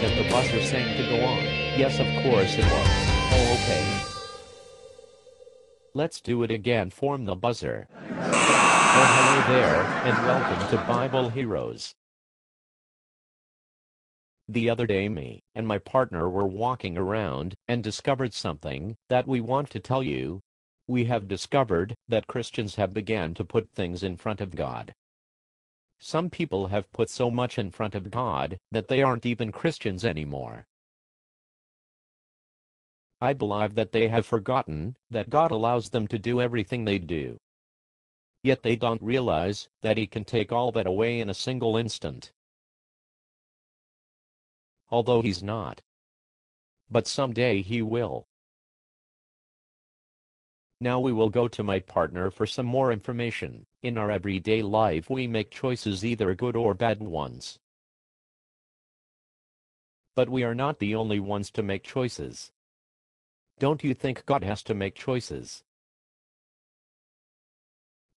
that the buzzer sang to go on. Yes, of course it was. Oh, okay. Let's do it again. Form the buzzer. Oh, hello there, and welcome to Bible Heroes. The other day me and my partner were walking around and discovered something that we want to tell you. We have discovered that Christians have began to put things in front of God. Some people have put so much in front of God that they aren't even Christians anymore. I believe that they have forgotten that God allows them to do everything they do. Yet they don't realize that He can take all that away in a single instant. Although He's not. But someday He will. Now we will go to my partner for some more information. In our everyday life we make choices either good or bad ones. But we are not the only ones to make choices. Don't you think God has to make choices?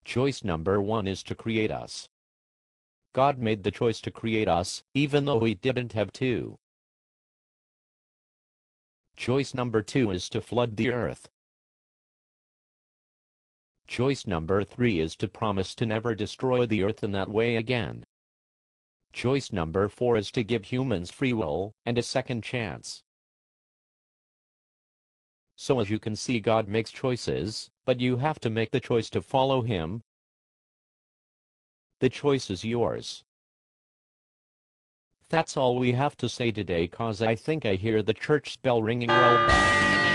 Choice number one is to create us. God made the choice to create us, even though he didn't have to. Choice number two is to flood the earth. Choice number three is to promise to never destroy the earth in that way again. Choice number four is to give humans free will and a second chance. So as you can see God makes choices, but you have to make the choice to follow Him. The choice is yours. That's all we have to say today cause I think I hear the church bell ringing well.